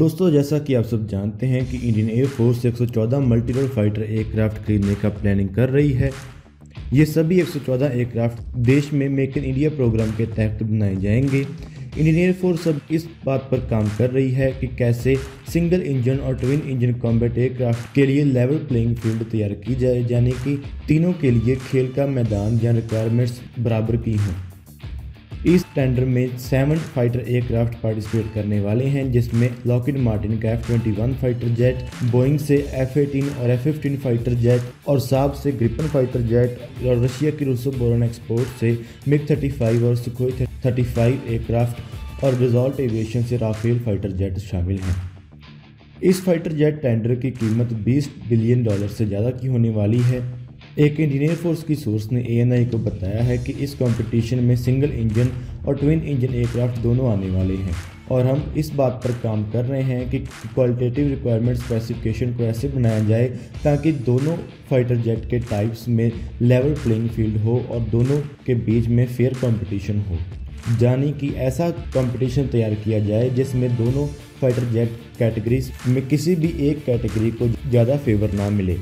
دوستو، جیسا کہ آپ سب جانتے ہیں کہ انڈین ایئر فورس ایک سو چودہ multi role fighter aircraft خریدنے کا پلاننگ کر رہی ہے۔ یہ سبھی ایک سو چودہ ایئر کرافٹ دیش میں میک ان انڈیا پروگرام کے تحت بنائے جائیں گے۔ انڈین ایئر فورس اب اس بات پر کام کر رہی ہے کہ کیسے سنگل انجن اور twin engine combat aircraft کے لیے لیول پلینگ فیلڈ تیار کی جائے یعنی کہ تینوں کے لیے کھیل کا میدان یا ریکوائرمنٹس برابر کی ہوں۔ اس ٹینڈر میں seven fighter aircraft participate کرنے والے ہیں، جس میں لاکڈ مارٹن کا F twenty one fighter jet, Boeing سے ایف ایٹین اور ایف ففٹین فائٹر جیٹ اور ساب سے گرپن فائٹر جیٹ اور رشیا کی روسو بورن ایکسپورٹ سے مک تھرٹی فائیو اور Sukhoi thirty five aircraft اور ریزالٹ ایویشن سے رافیل فائٹر جیٹ شامل ہیں۔ اس فائٹر جیٹ ٹینڈر کی قیمت بیس بلین ڈالر سے زیادہ کی ہونے والی ہے۔ ایک انجینئر فورس کی سورس نے اے این آئی کو بتایا ہے کہ اس کمپٹیشن میں سنگل انجن اور ٹوین انجن ایئر کرافٹ دونوں آنے والے ہیں۔ اور ہم اس بات پر کام کر رہے ہیں کہ کوالٹیٹیو ریکوائرمنٹ اسپیسیفکیشن کو ایسے بنایا جائے تاکہ دونوں فائٹر جیٹ کے ٹائپس میں لیول پلینگ فیلڈ ہو اور دونوں کے بیچ میں فیئر کمپٹیشن ہو۔ جانی کہ ایسا کمپٹیشن تیار کیا جائے جس میں دونوں فائٹر جیٹ کیٹیگریز میں کسی بھی ایک کیٹیگری کو زیادہ فیور نہ ملے۔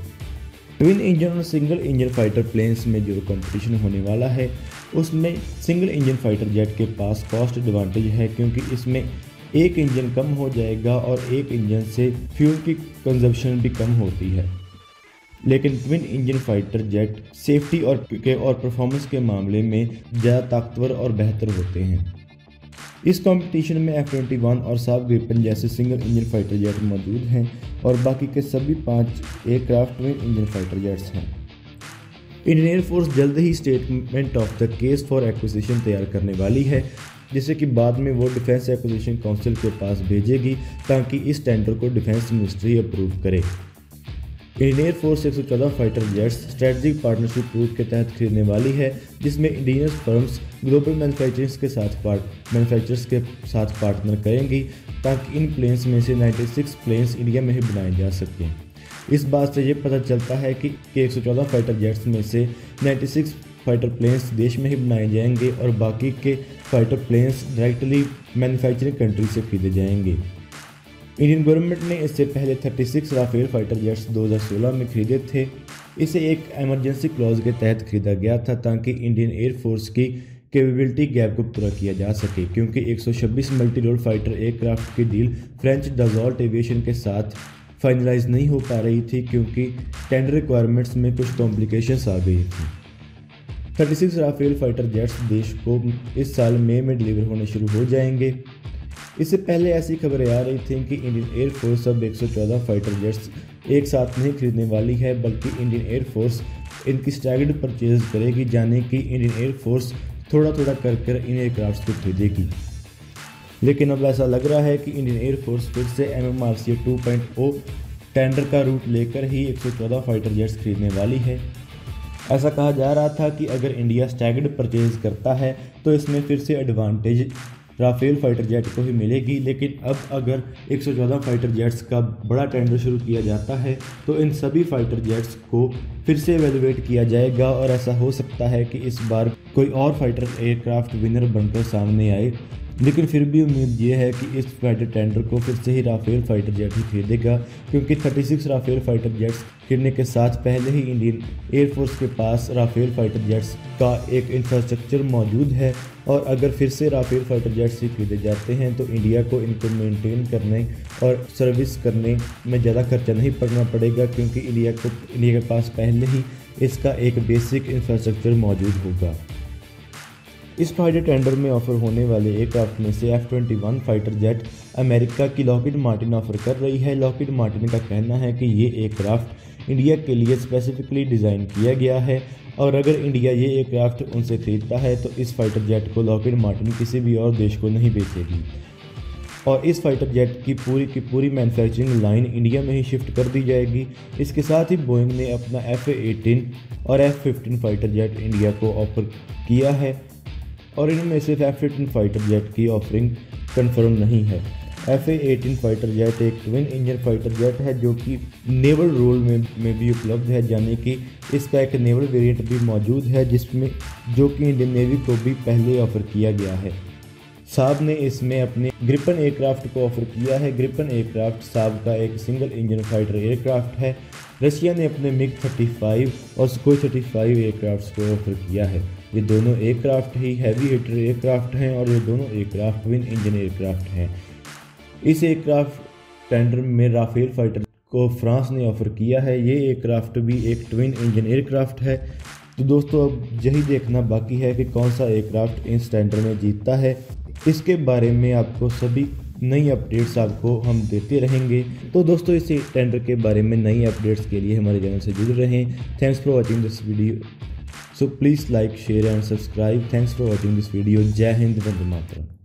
ٹوین انجن اور سنگل انجن فائٹر پلینس میں جو کمپٹیشن ہونے والا ہے، اس میں سنگل انجن فائٹر جیٹ کے پاس کاسٹ ایڈوانٹیج ہے کیونکہ اس میں ایک انجن کم ہو جائے گا اور ایک انجن سے فیول کی کنزمپشن بھی کم ہوتی ہے۔ لیکن twin engine fighter jet safety اور اور پرفارمنس کے معاملے میں زیادہ طاقتور اور بہتر ہوتے ہیں۔ اس کمپٹیشن میں ایف ٹوینٹی ون اور ساب گرپن جیسے سنگل انجن فائٹر جیٹ موجود ہیں اور باقی کے سبھی پانچ ایئر کرافٹ میں انجن فائٹر جیٹس ہیں۔ انڈین ایئر فورس جلد ہی statement of the case for acquisition تیار کرنے والی ہے، جسے کہ بعد میں وہ ڈیفینس ایکوزیشن کونسل کے پاس بھیجے گی تاکہ اس ٹینڈر کو ڈیفینس منسٹری اپروو کرے۔ انڈین ایئر فورس ایک سو چودہ fighter jets strategic partnership route کے تحت خریدنے والی ہے، جس میں انڈینئر فرمز گلوبل مینوفیکچرنگس کے ساتھ پارٹ مینوفیکچرز کے ساتھ پارٹنر کریں گی تاکہ ان پلینس میں سے نائنٹی سکس پلینس انڈیا میں ہی بنائے جا سکیں۔ اس بات سے یہ پتہ چلتا ہے کہ ایک سو چودہ فائٹر جیٹس میں سے نائنٹی سکس فائٹر پلینس دیش میں ہی بنائے جائیں گے اور باقی کے fighter planes directly manufacturing country سے خریدے جائیں گے۔ انڈین گورنمنٹ نے اس سے پہلے 36 رافیل فائٹر جیٹس دو ہزار سولہ میں خریدے تھے۔ اسے ایک ایمرجنسی کلوز کے تحت خریدا گیا تھا تاکہ انڈین ایئر فورس کی کیپیبلٹی گیپ کو پورا کیا جا سکے، کیونکہ ایک سو چھبیس multi role fighter aircraft کی ڈیل فرینچ ڈازالٹ ایویشن کے ساتھ فائنلائز نہیں ہو پا رہی تھی کیونکہ ٹینڈر ریکوائرمنٹس میں کچھ کمپلیکیشنس آ گئی تھیں۔ 36 رافیل فائٹر جیٹس دیش کو اس سال مئی میں ڈلیور ہونے شروع ہو جائیں گے۔ اس سے پہلے ایسی خبریں آ رہی تھیں کہ انڈین ایئر فورس اب ایک سو چودہ فائٹر جیٹس ایک ساتھ نہیں خریدنے والی ہے، بلکہ انڈین ایئر فورس ان کی اسٹیگڈ پرچیز کرے گی، جانے کہ انڈین ایئر فورس تھوڑا تھوڑا کر کر ان ایئر کرافٹس کو خریدے گی۔ لیکن اب ایسا لگ رہا ہے کہ انڈین ایئر فورس پھر سے M M R C two point O tender کا روٹ لے کر ہی ایک سو چودہ فائٹر جیٹس خریدنے والی ہے۔ ایسا کہا جا رہا تھا کہ اگر انڈیا اسٹیگڈ پرچیز کرتا ہے تو اس میں پھر سے ایڈوانٹیج رافیل فائٹر جیٹ کو ہی ملے گی، لیکن اب اگر ایک سو چودہ فائٹر جیٹس کا بڑا ٹینڈر شروع کیا جاتا ہے، تو ان سبھی فائٹر جیٹس کو پھر سے ایویلویٹ کیا جائے گا اور ایسا ہو سکتا ہے کہ اس بار کوئی اور فائٹر ایئر کرافٹ ونر بن کر سامنے آئے۔ لیکن پھر بھی امید یہ ہے کہ اس فائٹر ٹینڈر کو پھر سے ہی رافیل فائٹر جیٹ ہی خریدے گا، کیونکہ 36 رافیل فائٹر جیٹس خریدنے کے ساتھ پہلے ہی انڈین ایئر فورس کے پاس رافیل فائٹر جیٹس کا ایک انفراسٹرکچر موجود ہے۔ اور اگر پھر سے رافیل فائٹر جیٹس ہی خریدے جاتے ہیں تو انڈیا کو ان کو مینٹین کرنے اور سروس کرنے میں زیادہ خرچہ نہیں پڑنا پڑے گا، کیونکہ انڈیا کو انڈیا کے پاس پہلے ہی اس کا ایک بیسک انفراسٹرکچر موجود ہوگا۔ اس فائٹر ٹینڈر میں آفر ہونے والے ایک کرافٹ میں سے F twenty one fighter jet امریکہ کی لاکڈ مارٹن آفر کر رہی ہے۔ لاکڈ مارٹن کا کہنا ہے کہ یہ ایک کرافٹ انڈیا کے لیے اسپیسیفکلی ڈیزائن کیا گیا ہے اور اگر انڈیا یہ ایئر کرافٹ ان سے خریدتا ہے تو اس فائٹر جیٹ کو لاکڈ مارٹن کسی بھی اور دیش کو نہیں بیچے گی۔ اور اس فائٹر جیٹ کی پوری کی پوری مینوفیکچرنگ لائن انڈیا میں ہی شفٹ کر دی جائے گی۔ اس کے ساتھ ہی بوئنگ نے اپنا ایف اے ایٹین اور F fifteen fighter jet India کو آفر کیا ہے۔ اور ان میں صرف ایف ایٹین فائٹر جیٹ کی آفرنگ کنفرم نہیں ہے۔ F A eighteen fighter jet ایک ٹوین انجن فائٹر جیٹ ہے جو کہ نیول رول میں میں بھی اپلبدھ ہے یعنی کہ اس کا ایک نیول ویریئنٹ بھی موجود ہے، جس میں جو کہ انڈین نیوی کو بھی پہلے آفر کیا گیا ہے۔ صاحب نے اس میں اپنے گرپن ایئر کرافٹ کو آفر کیا ہے۔ گرپن ایئر کرافٹ صاحب کا ایک single engine fighter aircraft ہے۔ رشیا نے اپنے مگ 35 اور سکوئی 35 ایئر کرافٹس کو آفر کیا ہے۔ یہ دونوں ایئر کرافٹ ہی ہیوی ہیٹر ایئر کرافٹ ہیں اور یہ دونوں aircraft one engine aircraft ہیں۔ اس ایئر کرافٹ ٹینڈر میں رافیل فائٹر کو فرانس نے آفر کیا ہے۔ یہ ایئر کرافٹ بھی ایک ٹوین انجن ایئر کرافٹ ہے۔ تو دوستو، اب یہی دیکھنا باقی ہے کہ کون سا ایئر کرافٹ ان سٹینڈر میں جیتتا ہے۔ اس کے بارے میں آپ کو سبھی نئی اپڈیٹس آپ کو ہم دیتے رہیں گے۔ تو دوستو اس ٹینڈر کے بارے میں نئی اپڈیٹس کے لیے ہمارے چینل سے جڑ رہیں۔ Thanks for watching this video So please like, share and subscribe. Thanks for watching this video. Jai Hind Vande